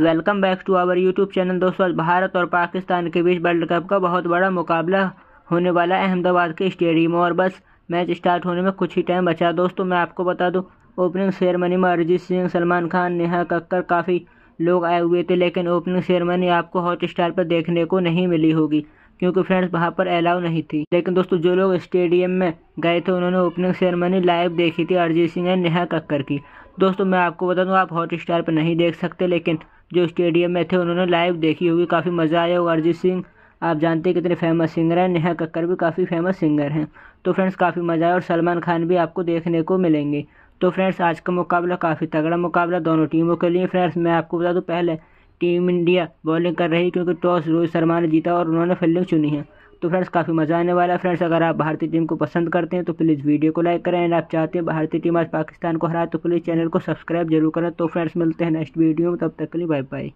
Welcome back to our YouTube channel دوستوں آج بھارت اور پاکستان کے بیچ ورلڈ کپ کا بہت بڑا مقابلہ ہونے والا ہے احمد آباد کے اسٹیڈیم اور بس میچ اسٹارٹ ہونے میں کچھ ہی ٹائم بچا۔ دوستوں میں آپ کو بتا دوں اوپننگ سیرمنی میں ارجیت سنگھ، سلمان خان، نیہا ککر کافی لوگ آئے ہوئے تھے، لیکن اوپننگ سیرمنی آپ کو ہاٹ اسٹار پر دیکھنے کو نہیں ملی ہوگی۔ کیونکہ فرینڈز وہاں پر الاؤ نہیں تھی۔ لیکن دوستو، جو لوگ اسٹیڈیم میں گئے تھے، انہوں نے اوپننگ سیرمنی لائیو دیکھی تھی ارجیت سنگھ نیہا ککر کی۔ دوستو، میں آپ کو بتا دوں، آپ ہاٹ اسٹار پر نہیں دیکھ سکتے، لیکن جو اسٹیڈیم میں تھے، انہوں نے لائیو دیکھی ہوگی، کافی مزہ آیا ہوگا۔ ارجیت سنگھ آپ جانتے ہیں کتنے فیمس سنگر ہیں نیہا ککر بھی کافی فیمس سنگر ہیں۔ تو فرینڈز کافی مزہ آیا اور سلمان خان بھی آپ کو دیکھنے کو ملیں گے۔ تو فرینڈز آج کا مقابلہ کافی تگڑا مقابلہ، دونوں ٹیموں کے لیے۔ فرینڈز میں آپ کو بتا دوں، پہلے ٹیم انڈیا بولنگ کر رہی کیونکہ ٹاس روہت شرما نے جیتا اور انہوں نے فیلڈنگ چنی ہے۔ تو فرینڈس کافی مزہ آنے والا ہے۔ فرینڈس اگر آپ بھارتی ٹیم کو پسند کرتے ہیں تو پلیز ویڈیو کو لائک کریں۔ اینڈ آپ چاہتے ہیں بھارتی ٹیم آج پاکستان کو ہرائے تو پلیز چینل کو سبسکرائب ضرور کریں۔ تو فرینڈس ملتے ہیں نیکسٹ ویڈیو میں۔ تب تک کے لیے بائی بائی